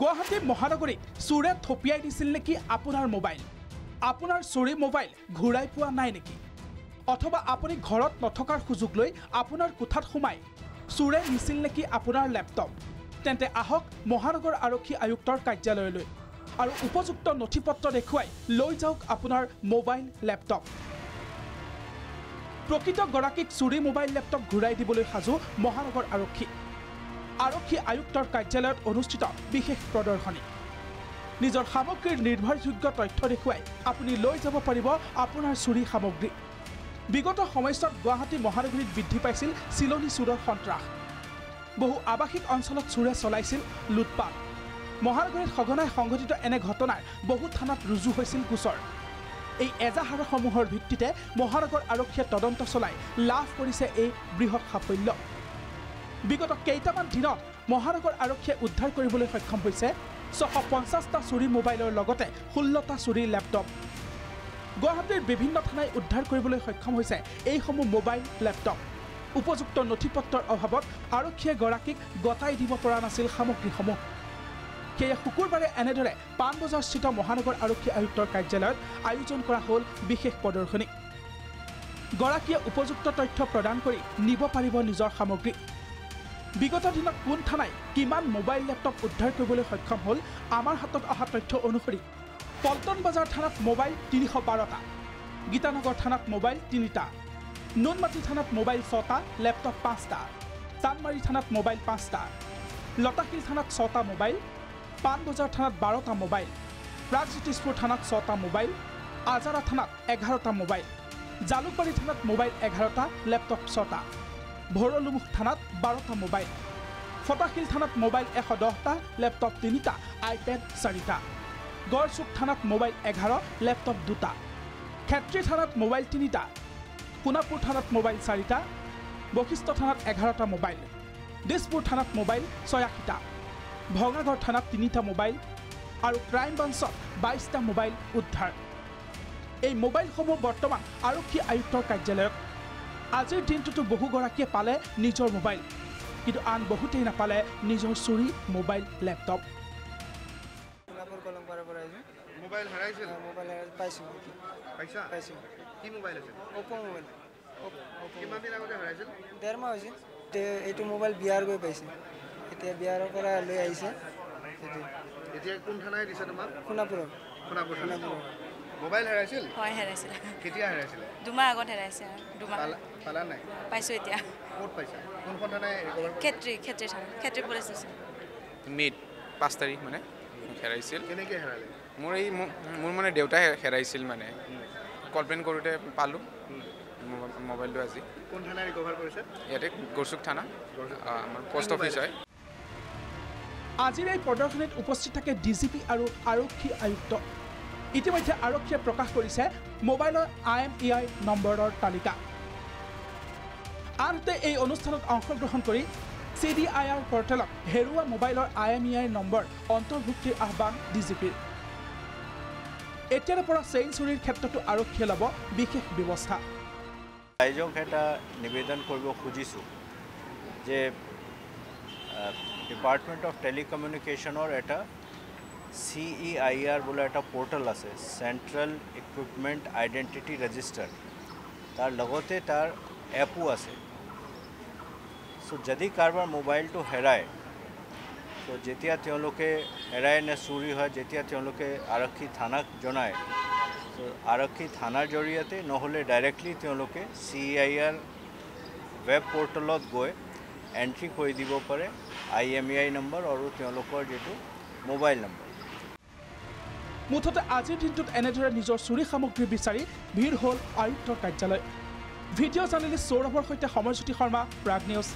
গুৱাহাটী মহানগৰীত চোৰে থপিয়াই দিছিল নেকি আপোনাৰ মোবাইল? আপোনাৰ চুৰি মোবাইল ঘূৰাই পোৱা নাই নেকি? অথবা আপুনি ঘৰত নথকাৰ সুযোগ লৈ আপোনাৰ কোঠাত সোমাই চোৰে নিছিল নেকি আপোনাৰ লেপটপ? তেন্তে আহক মহানগৰ আৰক্ষী আয়ুক্তৰ কাৰ্যালয়লৈ আৰু উপযুক্ত নথি পত্ৰ দেখুৱাই লৈ যাওক আপোনাৰ মোবাইল লেপটপ। প্ৰকৃত গৰাকীক চুৰি মোবাইল লেপটপ ঘূৰাই দিবলৈ সাজু মহানগৰ আৰক্ষী। আৰক্ষী আয়ুক্তৰ কাৰ্যালয়ত অনুষ্ঠিত বিশেষ প্ৰদৰ্শনী। নিজৰ সামগ্ৰীৰ নিৰ্ভৰযোগ্য তথ্য দেখুৱাই আপুনি লৈ যাব পাৰিব আপোনাৰ চুৰি সামগ্ৰী। বিগত সময়ছোৱাত গুৱাহাটী মহানগৰীত বৃদ্ধি পাইছিল চিলনী চোৰৰ সন্ত্ৰাস। বহু আৱাসিক অঞ্চলত চোৰে চলাইছিল লুটপাট। মহানগৰীত সঘনাই সংঘটিত এনে ঘটনাৰ বহু থানাত ৰুজু হৈছিল গোচৰ। এই এজাহাৰসমূহৰ ভিত্তিতে মহানগৰ আৰক্ষীয়ে তদন্ত চলাই লাভ কৰিছে এই বৃহৎ সাফল্য। বিগত কেইটামান দিনত মহানগৰ আৰক্ষীয়ে উদ্ধাৰ কৰিবলৈ সক্ষম হৈছে ছশ পঞ্চাছটা চুৰি মোবাইলৰ লগতে ষোল্লটা চুৰি লেপটপ। গুৱাহাটীৰ বিভিন্ন থানাই উদ্ধাৰ কৰিবলৈ সক্ষম হৈছে এইসমূহ মোবাইল লেপটপ। উপযুক্ত নথি পত্ৰৰ অভাৱত আৰক্ষীয়ে গৰাকীক গতাই দিব পৰা নাছিল সামগ্ৰীসমূহ। সেয়ে শুকুৰবাৰে এনেদৰে পাণবজাৰস্থিত মহানগৰ আৰক্ষী আয়ুক্তৰ কাৰ্যালয়ত আয়োজন কৰা হ'ল বিশেষ প্ৰদৰ্শনী। গৰাকীয়ে উপযুক্ত তথ্য প্ৰদান কৰি নিব পাৰিব নিজৰ সামগ্ৰী। বিগত দিনত কোন থানাই কিমান মোবাইল লেপটপ উদ্ধাৰ কৰিবলৈ সক্ষম হ'ল আমাৰ হাতত অহা তথ্য অনুসৰি পল্টন বজাৰ থানাত মোবাইল তিনিশ বাৰটা গীতানগৰ থানাত মোবাইল তিনিটা নুনমাটি থানাত মোবাইল ছটা লেপটপ পাঁচটা চানমাৰী থানাত মোবাইল পাঁচটা লতাশিল থানাত ছটা মোবাইল পাণবজাৰ থানাত বাৰটা মোবাইল প্ৰাগজ্যোতিষপুৰ থানাত ছটা মোবাইল আজাৰা থানাত এঘাৰটা মোবাইল জালুকবাৰী থানাত মোবাইল এঘাৰটা লেপটপ ছটা। ভৰলুমুখ থানাত বাৰটা মোবাইল ফটাশিল থানাত মোবাইল এশ দহটা লেপটপ তিনিটা আইপেড চাৰিটা। গড়চুক থানাত মোবাইল এঘাৰ লেপটপ দুটা। খেত্ৰী থানাত মোবাইল তিনিটা সোণাপুৰ থানাত মোবাইল চাৰিটা বশিষ্ঠ থানাত এঘাৰটা মোবাইল দিছপুৰ থানাত মোবাইল ছয়াশীটা। ভঙাগড় থানাত তিনিটা মোবাইল আৰু ক্ৰাইম ব্ৰাঞ্চত বাইছটা মোবাইল উদ্ধাৰ। এই মোবাইলসমূহ বৰ্তমান আৰক্ষী আয়ুক্তৰ কাৰ্যালয়ত আজিৰ দিনটোতো বহুগৰাকীয়ে পালে নিজৰ মোবাইল। কিন্তু আন বহুতেই নাপালে নিজৰ চুৰি মোবাইল লেপটপ। সোণাপুৰ কলমপাৰাৰ পৰা আহিছোঁ। মোবাইল হেৰাইছিল? মোবাইল পাইছোঁ। পাইছা? পাইছোঁ। কি মোবাইল আছিল? Oppo mobile. অ'প' অ'প' কিমান দিন আগতে হেৰাইছিল? ডেৰ মাহ হৈছে তে এইটো মোবাইল বিয়াৰ গৈ পাইছে। এতিয়া বিয়াৰৰ পৰা লৈ আহিছে। সেইটো। এতিয়া কোন থানাই দিছে তোমাক? সোণাপুৰৰ। সোণাপুৰ থানা। সোণাপুৰৰ। মোবাইল হেৰাইছিল? হয় হেৰাইছিলে। কেতিয়া হেৰাইছিলে? দুমাহ আগত হেৰাইছে দুমাহ। পালা নাই? পাইছোঁ এতিয়া। ক'ত পাইছা? কোনখন থানাই ৰিকভাৰ খেত্ৰী খেত্ৰী থানা খেত্ৰী পুলিচ ষ্টেচন। মে'ত পাঁচ তাৰিখ মানে হেৰাইছিল। কেনেকৈ হেৰালে? মোৰ এই মোৰ মানে দেউতাই হেৰাইছিল মানে। কমপ্লেইন কৰোঁতে পালোঁ। মোবা- মোবাইলটো আজি। কোন থানাই ৰিকভাৰ কৰিছে? ইয়াতে গৰচুক থানা। আমাৰ পোষ্ট অফিচ হয়। আজিৰ এই প্ৰদৰ্শনীত উপস্থিত থাকে ডি জি পি আৰু আৰক্ষী আয়ুক্ত। ইতিমধ্যে আৰক্ষীয়ে প্ৰকাশ কৰিছে মোবাইলৰ আই এম ই আই নম্বৰৰ তালিকা। আনহাতে এই অনুষ্ঠানত অংশগ্ৰহণ কৰি চি ডি আই আৰ পৰ্টেলত হেৰুৱা মোবাইলৰ I M E I number অন্তৰ্ভুক্তিৰ আহ্বান ডি জি পিৰ। এতিয়াৰে পৰা চেইন চুৰিৰ ক্ষেত্ৰতো আৰক্ষীয়ে ল'ব বিশেষ ব্যৱস্থা। ৰাইজক এটা নিবেদন কৰিব খুজিছোঁ যে ডিপাৰ্টমেণ্ট অফ টেলিকমিউনিকেশ্যনৰ এটা চি ই আই আৰ বোলা এটা পৰ্টেল আছে চেণ্ট্ৰেল ইকুইপমেণ্ট আইডেণ্টিটি ৰেজিষ্টাৰ তাৰ লগতে তাৰ এপো আছে। চ' যদি কাৰোবাৰ মোবাইলটো হেৰায় ত' যেতিয়া তেওঁলোকে হেৰাই নে চুৰি হয় যেতিয়া তেওঁলোকে আৰক্ষী থানাক জনায় ত' আৰক্ষী থানাৰ জৰিয়তে নহ'লে ডাইৰেক্টলি তেওঁলোকে চি আই আৰ ৱেব পৰ্টেলত গৈ এণ্ট্ৰি কৰি দিব পাৰে I M E I number আৰু তেওঁলোকৰ যিটো মোবাইল নম্বৰ মুঠতে আজিৰ দিনটোত এনেদৰে নিজৰ চুৰি সামগ্ৰী বিচাৰি ভিৰ হ'ল আয়ুক্তৰ কাৰ্যালয়। ভিডিঅ' জাৰ্নেলিষ্ট সৌৰভৰ সৈতে সময়জ্যোতি শৰ্মা প্ৰাগ নিউজ।